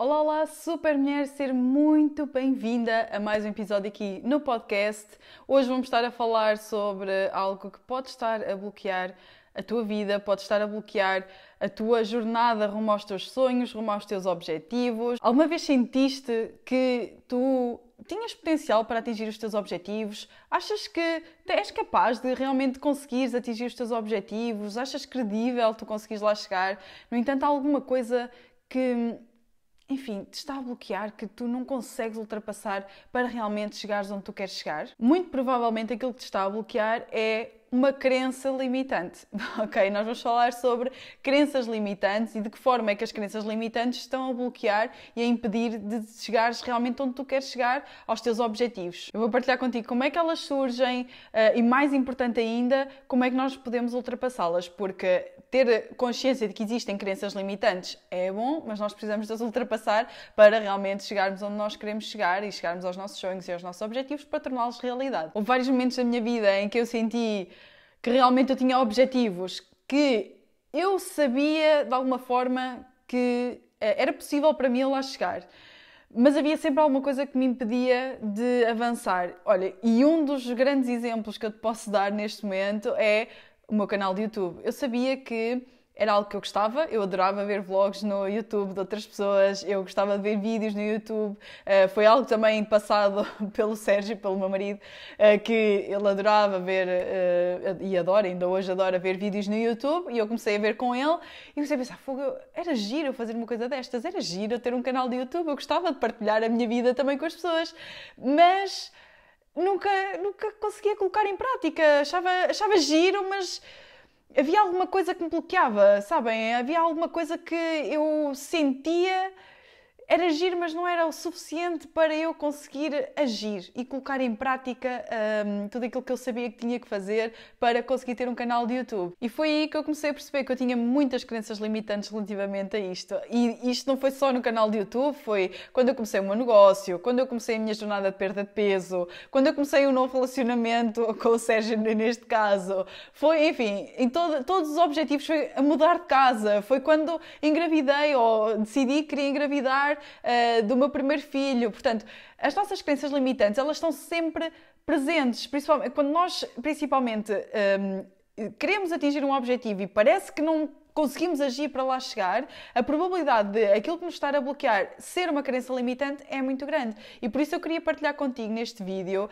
Olá, olá, super mulher, ser muito bem-vinda a mais um episódio aqui no podcast. Hoje vamos estar a falar sobre algo que pode estar a bloquear a tua vida, pode estar a bloquear a tua jornada rumo aos teus sonhos, rumo aos teus objetivos. Alguma vez sentiste que tu tinhas potencial para atingir os teus objetivos? Achas que és capaz de realmente conseguires atingir os teus objetivos? Achas credível tu conseguires lá chegar? No entanto, há alguma coisa que enfim, te está a bloquear, que tu não consegues ultrapassar para realmente chegares onde tu queres chegar? Muito provavelmente aquilo que te está a bloquear é uma crença limitante. Ok, nós vamos falar sobre crenças limitantes e de que forma é que as crenças limitantes estão a bloquear e a impedir de chegares realmente onde tu queres chegar aos teus objetivos. Eu vou partilhar contigo como é que elas surgem uh, e, mais importante ainda, como é que nós podemos ultrapassá-las, porque ter consciência de que existem crenças limitantes é bom, mas nós precisamos de as ultrapassar para realmente chegarmos onde nós queremos chegar e chegarmos aos nossos sonhos e aos nossos objetivos para torná-los realidade. Houve vários momentos da minha vida em que eu senti que realmente eu tinha objetivos que eu sabia de alguma forma que eh, era possível para mim lá chegar. Mas havia sempre alguma coisa que me impedia de avançar. Olha, e um dos grandes exemplos que eu te posso dar neste momento é o meu canal de YouTube. Eu sabia que era algo que eu gostava, eu adorava ver vlogs no YouTube de outras pessoas, eu gostava de ver vídeos no YouTube. Uh, foi algo também passado pelo Sérgio, pelo meu marido, uh, que ele adorava ver uh, e adora, ainda hoje adora ver vídeos no YouTube. E eu comecei a ver com ele e comecei a pensar: Fogo, era giro fazer uma coisa destas, era giro ter um canal de YouTube. Eu gostava de partilhar a minha vida também com as pessoas, mas nunca, nunca conseguia colocar em prática. Achava, achava giro, mas havia alguma coisa que me bloqueava, sabem? Havia alguma coisa que eu sentia era agir, mas não era o suficiente para eu conseguir agir e colocar em prática um, tudo aquilo que eu sabia que tinha que fazer para conseguir ter um canal de YouTube. E foi aí que eu comecei a perceber que eu tinha muitas crenças limitantes relativamente a isto. E isto não foi só no canal de YouTube, foi quando eu comecei o meu negócio, quando eu comecei a minha jornada de perda de peso, quando eu comecei um novo relacionamento com o Sérgio neste caso. Foi, enfim, em todo, todos os objetivos foi a mudar de casa, foi quando engravidei ou decidi que queria engravidar uh, do meu primeiro filho. Portanto, as nossas crenças limitantes, elas estão sempre presentes, principalmente quando nós, principalmente, um, ehm, queremos atingir um objetivo e parece que não conseguimos agir para lá chegar, a probabilidade de aquilo que nos está a bloquear ser uma crença limitante é muito grande. E por isso eu queria partilhar contigo neste vídeo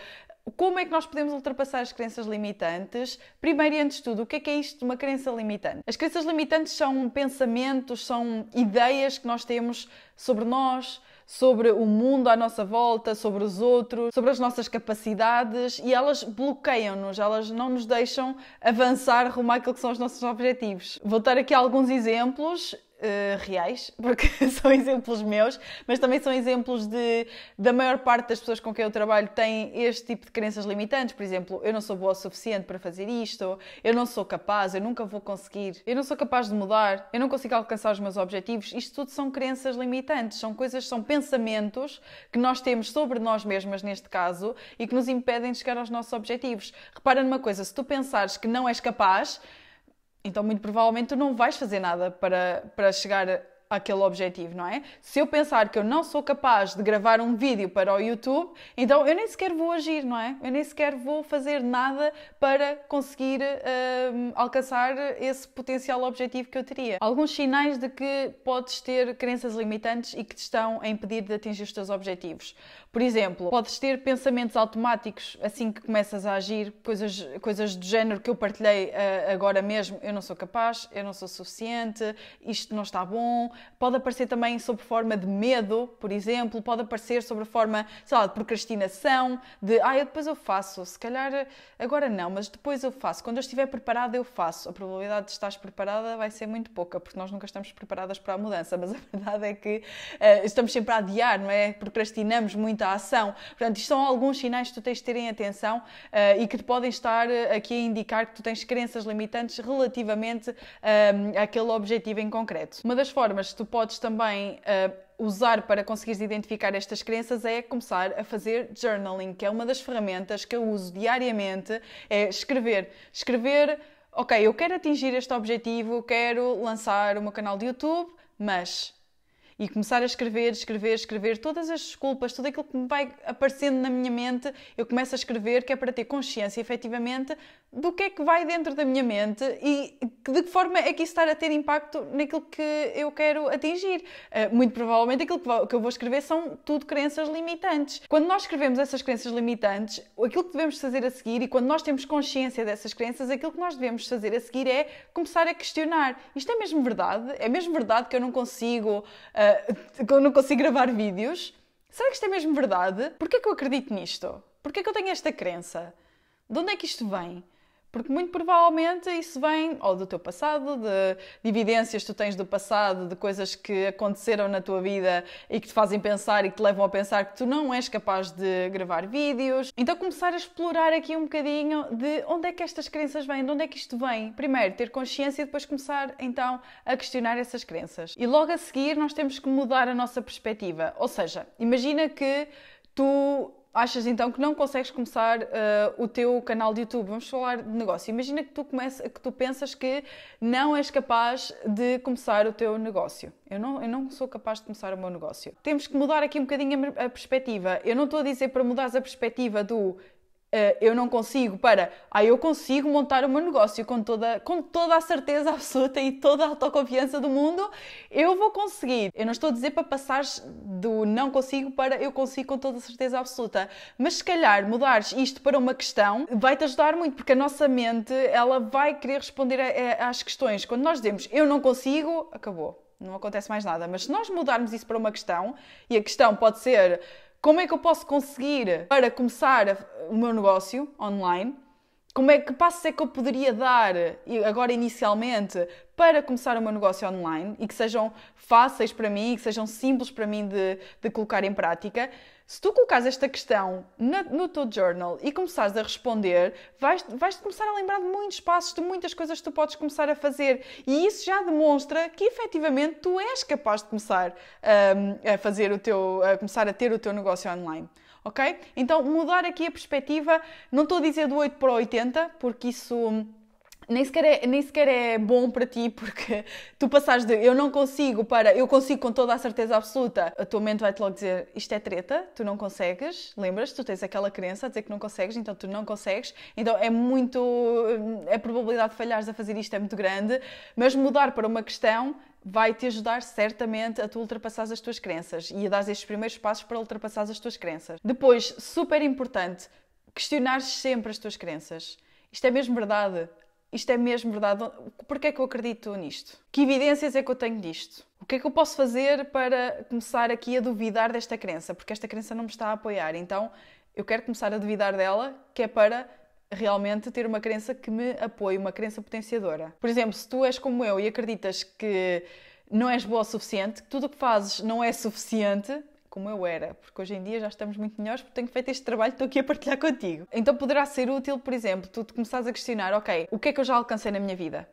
como é que nós podemos ultrapassar as crenças limitantes? Primeiro e antes de tudo, o que é que é isto de uma crença limitante? As crenças limitantes são pensamentos, são ideias que nós temos sobre nós, sobre o mundo à nossa volta, sobre os outros, sobre as nossas capacidades e elas bloqueiam-nos, elas não nos deixam avançar rumo àquilo que são os nossos objetivos. Vou dar aqui alguns exemplos uh, reais, porque são exemplos meus, mas também são exemplos de, da maior parte das pessoas com quem eu trabalho têm este tipo de crenças limitantes. Por exemplo, eu não sou boa o suficiente para fazer isto, eu não sou capaz, eu nunca vou conseguir, eu não sou capaz de mudar, eu não consigo alcançar os meus objetivos. Isto tudo são crenças limitantes, são coisas, são pensamentos que nós temos sobre nós mesmas, neste caso, e que nos impedem de chegar aos nossos objetivos. Repara numa coisa, se tu pensares que não és capaz, então, muito provavelmente, tu não vais fazer nada para, para chegar aquele objetivo, não é? Se eu pensar que eu não sou capaz de gravar um vídeo para o YouTube, então eu nem sequer vou agir, não é? Eu nem sequer vou fazer nada para conseguir uh, alcançar esse potencial objetivo que eu teria. Alguns sinais de que podes ter crenças limitantes e que te estão a impedir de atingir os teus objetivos. Por exemplo, podes ter pensamentos automáticos assim que começas a agir, coisas, coisas do género que eu partilhei uh, agora mesmo. Eu não sou capaz, eu não sou suficiente, isto não está bom, pode aparecer também sob forma de medo, por exemplo, pode aparecer sob forma, sei lá, de procrastinação, de ah, eu depois eu faço, se calhar agora não, mas depois eu faço. Quando eu estiver preparada, eu faço. A probabilidade de estares preparada vai ser muito pouca, porque nós nunca estamos preparadas para a mudança, mas a verdade é que uh, estamos sempre a adiar, não é? Procrastinamos muito a ação. Portanto, isto são alguns sinais que tu tens de ter em atenção uh, e que te podem estar aqui a indicar que tu tens crenças limitantes relativamente uh, àquele objetivo em concreto. Uma das formas formas que tu podes também uh, usar para conseguires identificar estas crenças é começar a fazer journaling, que é uma das ferramentas que eu uso diariamente, é escrever. Escrever, ok, eu quero atingir este objetivo, quero lançar o meu canal de YouTube, mas e começar a escrever, escrever, escrever todas as desculpas, tudo aquilo que me vai aparecendo na minha mente, eu começo a escrever, que é para ter consciência efetivamente do que é que vai dentro da minha mente e de que forma é que isso está a ter impacto naquilo que eu quero atingir. Uh, muito provavelmente aquilo que eu vou escrever são tudo crenças limitantes. Quando nós escrevemos essas crenças limitantes, aquilo que devemos fazer a seguir e quando nós temos consciência dessas crenças, aquilo que nós devemos fazer a seguir é começar a questionar. Isto é mesmo verdade? É mesmo verdade que eu não consigo uh, uh, eu não consigo gravar vídeos. Será que isto é mesmo verdade? Porquê que eu acredito nisto? Porquê que eu tenho esta crença? De onde é que isto vem? Porque muito provavelmente isso vem ou do teu passado, de, de evidências que tu tens do passado, de coisas que aconteceram na tua vida e que te fazem pensar e que te levam a pensar que tu não és capaz de gravar vídeos. Então começar a explorar aqui um bocadinho de onde é que estas crenças vêm, de onde é que isto vem. Primeiro ter consciência e depois começar então a questionar essas crenças. E logo a seguir nós temos que mudar a nossa perspectiva. Ou seja, imagina que tu achas então que não consegues começar uh, o teu canal de YouTube? Vamos falar de negócio. Imagina que tu, começa, que tu pensas que não és capaz de começar o teu negócio. Eu não, eu não sou capaz de começar o meu negócio. Temos que mudar aqui um bocadinho a, perspectiva. Eu não estou a dizer para mudar a perspectiva do Uh, eu não consigo para, ah, eu consigo montar o meu negócio com toda, com toda a certeza absoluta e toda a autoconfiança do mundo, eu vou conseguir. Eu não estou a dizer para passar do não consigo para eu consigo com toda a certeza absoluta, mas se calhar mudares isto para uma questão vai-te ajudar muito, porque a nossa mente ela vai querer responder a, a, às questões. Quando nós dizemos eu não consigo, acabou. Não acontece mais nada. Mas se nós mudarmos isso para uma questão, e a questão pode ser como é que eu posso conseguir para começar o meu negócio online? Como é que passos é que eu poderia dar agora inicialmente para começar o meu negócio online e que sejam fáceis para mim que sejam simples para mim de, de colocar em prática? Se tu colocares esta questão no, no teu journal e começares a responder, vais, vais começar a lembrar de muitos passos, de muitas coisas que tu podes começar a fazer. E isso já demonstra que efetivamente tu és capaz de começar um, a fazer o teu, a começar a ter o teu negócio online. Ok? Então, mudar aqui a perspectiva, não estou a dizer do 8 para o 80, porque isso nem sequer, é, nem sequer é bom para ti, porque tu passares de eu não consigo para eu consigo com toda a certeza absoluta, a tua mente vai-te logo dizer isto é treta, tu não consegues, lembras? Tu tens aquela crença a dizer que não consegues, então tu não consegues, então é muito. a probabilidade de falhares a fazer isto é muito grande, mas mudar para uma questão vai te ajudar certamente a tu ultrapassar as tuas crenças e a dar estes primeiros passos para ultrapassar as tuas crenças. Depois, super importante, questionar sempre as tuas crenças. Isto é mesmo verdade? Isto é mesmo verdade? Porquê é que eu acredito nisto? Que evidências é que eu tenho disto? O que é que eu posso fazer para começar aqui a duvidar desta crença? Porque esta crença não me está a apoiar. Então eu quero começar a duvidar dela, que é para realmente ter uma crença que me apoie, uma crença potenciadora. Por exemplo, se tu és como eu e acreditas que não és boa o suficiente, que tudo o que fazes não é suficiente, como eu era, porque hoje em dia já estamos muito melhores porque tenho feito este trabalho que estou aqui a partilhar contigo. Então poderá ser útil, por exemplo, tu te começares a questionar, ok, o que é que eu já alcancei na minha vida?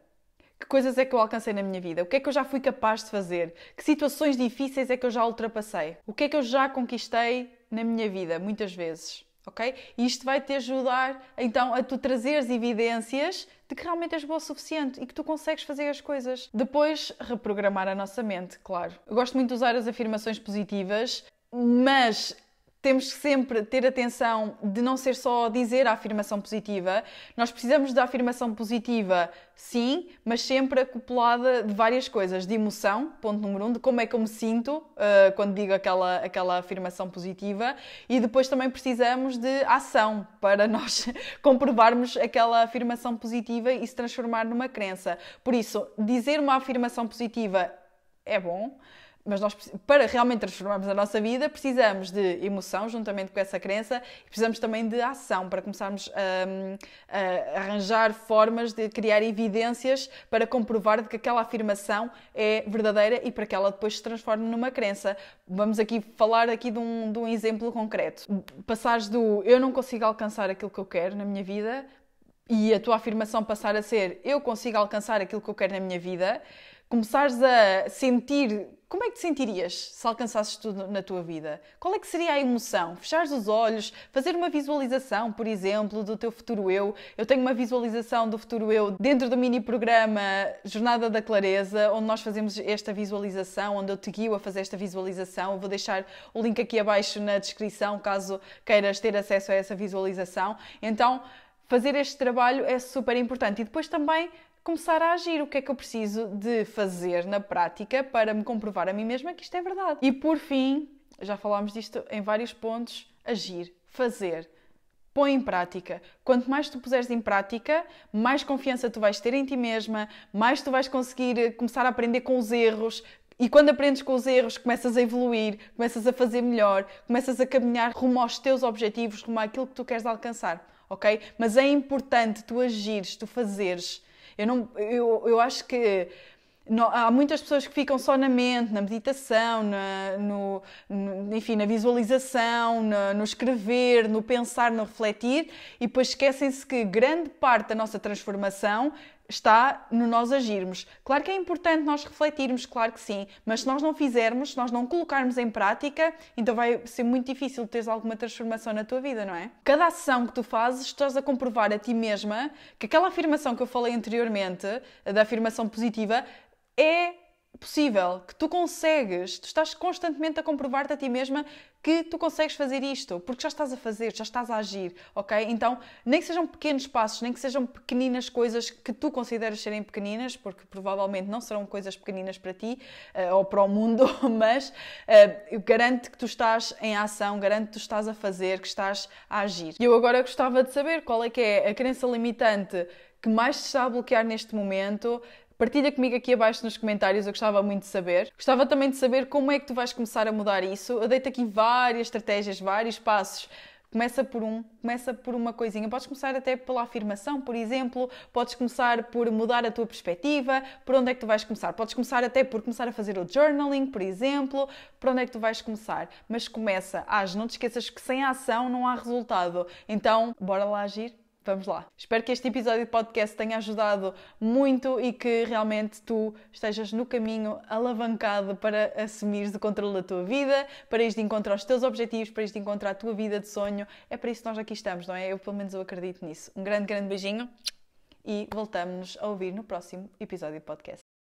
Que coisas é que eu alcancei na minha vida? O que é que eu já fui capaz de fazer? Que situações difíceis é que eu já ultrapassei? O que é que eu já conquistei na minha vida, muitas vezes? Ok? E isto vai te ajudar então a tu trazeres evidências de que realmente és boa o suficiente e que tu consegues fazer as coisas. Depois, reprogramar a nossa mente, claro. Eu gosto muito de usar as afirmações positivas mas temos que sempre ter atenção de não ser só dizer a afirmação positiva. Nós precisamos da afirmação positiva, sim, mas sempre acoplada de várias coisas. De emoção, ponto número um, de como é que eu me sinto uh, quando digo aquela, aquela afirmação positiva. E depois também precisamos de ação para nós comprovarmos aquela afirmação positiva e se transformar numa crença. Por isso, dizer uma afirmação positiva é bom mas nós, para realmente transformarmos a nossa vida, precisamos de emoção juntamente com essa crença e precisamos também de ação para começarmos a, a, arranjar formas de criar evidências para comprovar de que aquela afirmação é verdadeira e para que ela depois se transforme numa crença. Vamos aqui falar aqui de um, de um exemplo concreto. Passares do eu não consigo alcançar aquilo que eu quero na minha vida e a tua afirmação passar a ser eu consigo alcançar aquilo que eu quero na minha vida, começares a sentir como é que te sentirias se alcançasses tudo na tua vida? Qual é que seria a emoção? Fechares os olhos, fazer uma visualização, por exemplo, do teu futuro eu. Eu tenho uma visualização do futuro eu dentro do mini programa Jornada da Clareza, onde nós fazemos esta visualização, onde eu te guio a fazer esta visualização. Eu vou deixar o link aqui abaixo na descrição, caso queiras ter acesso a essa visualização. Então, fazer este trabalho é super importante. E depois também começar a agir. O que é que eu preciso de fazer na prática para me comprovar a mim mesma que isto é verdade? E por fim, já falámos disto em vários pontos, agir, fazer. Põe em prática. Quanto mais tu puseres em prática, mais confiança tu vais ter em ti mesma, mais tu vais conseguir começar a aprender com os erros, e quando aprendes com os erros, começas a evoluir, começas a fazer melhor, começas a caminhar rumo aos teus objetivos, rumo àquilo que tu queres alcançar, ok? Mas é importante tu agires, tu fazeres. Eu, não, eu, eu acho que não, há muitas pessoas que ficam só na mente, na meditação, na, no, no, enfim, na visualização, no, no, escrever, no pensar, no refletir e depois esquecem-se que grande parte da nossa transformação está no nós agirmos. Claro que é importante nós refletirmos, claro que sim, mas se nós não fizermos, se nós não colocarmos em prática, então vai ser muito difícil teres alguma transformação na tua vida, não é? Cada ação que tu fazes, estás a comprovar a ti mesma que aquela afirmação que eu falei anteriormente, da afirmação positiva, é possível, que tu consegues, tu estás constantemente a comprovar-te a ti mesma que tu consegues fazer isto, porque já estás a fazer, já estás a agir, ok? Então, nem que sejam pequenos passos, nem que sejam pequeninas coisas que tu consideras serem pequeninas, porque provavelmente não serão coisas pequeninas para ti uh, ou para o mundo, mas uh, eu garanto que tu estás em ação, garanto que tu estás a fazer, que estás a agir. E eu agora gostava de saber qual é que é a crença limitante que mais te está a bloquear neste momento, Partilha comigo aqui abaixo nos comentários, eu gostava muito de saber. Gostava também de saber como é que tu vais começar a mudar isso. Eu deito aqui várias estratégias, vários passos. Começa por um, começa por uma coisinha. Podes começar até pela afirmação, por exemplo. Podes começar por mudar a tua perspectiva. Por onde é que tu vais começar? Podes começar até por começar a fazer o journaling, por exemplo. Por onde é que tu vais começar? Mas começa, age. Não te esqueças que sem ação não há resultado. Então, bora lá agir? Vamos lá. Espero que este episódio de podcast tenha ajudado muito e que realmente tu estejas no caminho alavancado para assumires o controle da tua vida, para ires de encontro aos teus objetivos, para ires de encontro à tua vida de sonho. É para isso que nós aqui estamos, não é? Eu, pelo menos, eu acredito nisso. Um grande, grande beijinho e voltamos-nos a ouvir no próximo episódio de podcast.